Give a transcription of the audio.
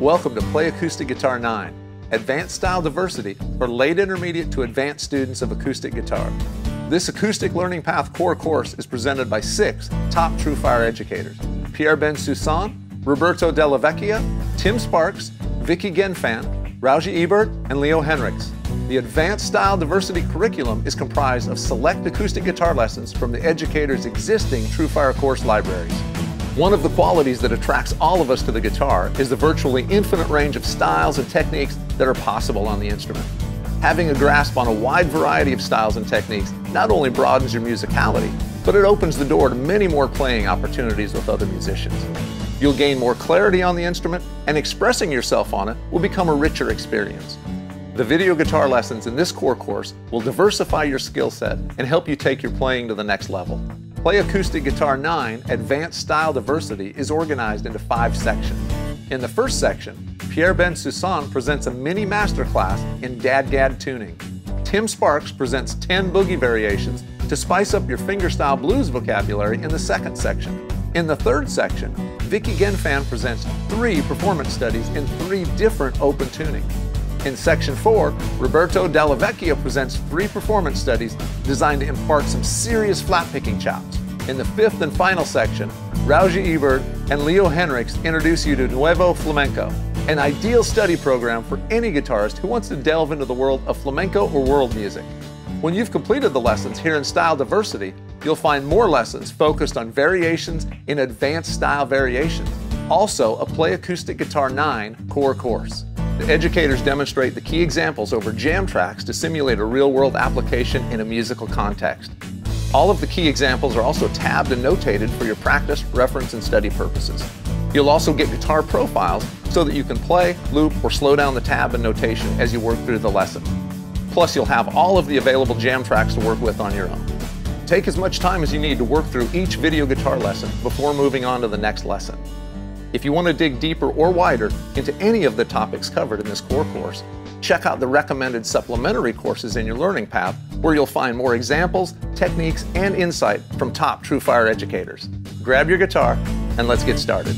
Welcome to Play Acoustic Guitar 9, Advanced Style Diversity for late intermediate to advanced students of acoustic guitar. This Acoustic Learning Path core course is presented by six top TrueFire educators, Pierre Bensusan, Roberto Dalla Vecchia, Tim Sparks, Vicki Genfan, Rauji Ebert, and Leo Henriks. The Advanced Style Diversity curriculum is comprised of select acoustic guitar lessons from the educator's existing TrueFire course libraries. One of the qualities that attracts all of us to the guitar is the virtually infinite range of styles and techniques that are possible on the instrument. Having a grasp on a wide variety of styles and techniques not only broadens your musicality, but it opens the door to many more playing opportunities with other musicians. You'll gain more clarity on the instrument, and expressing yourself on it will become a richer experience. The video guitar lessons in this core course will diversify your skill set and help you take your playing to the next level. Play Acoustic Guitar 9 Advanced Style Diversity is organized into five sections. In the first section, Pierre Bensusan presents a mini masterclass in DADGAD tuning. Tim Sparks presents 10 boogie variations to spice up your fingerstyle blues vocabulary in the second section. In the third section, Vicki Genfan presents three performance studies in three different open tunings. In section four, Roberto Dalla Vecchia presents three performance studies designed to impart some serious flat picking chops. In the fifth and final section, Rauji Ebert and Leo Henriks introduce you to Nuevo Flamenco, an ideal study program for any guitarist who wants to delve into the world of flamenco or world music. When you've completed the lessons here in Style Diversity, you'll find more lessons focused on variations in advanced style variations, also a Play Acoustic Guitar 9 core course. The educators demonstrate the key examples over jam tracks to simulate a real-world application in a musical context. All of the key examples are also tabbed and notated for your practice, reference, and study purposes. You'll also get Guitar Pro files so that you can play, loop, or slow down the tab and notation as you work through the lesson. Plus, you'll have all of the available jam tracks to work with on your own. Take as much time as you need to work through each video guitar lesson before moving on to the next lesson. If you want to dig deeper or wider into any of the topics covered in this core course, check out the recommended supplementary courses in your learning path where you'll find more examples, techniques, and insight from top TrueFire educators. Grab your guitar and let's get started.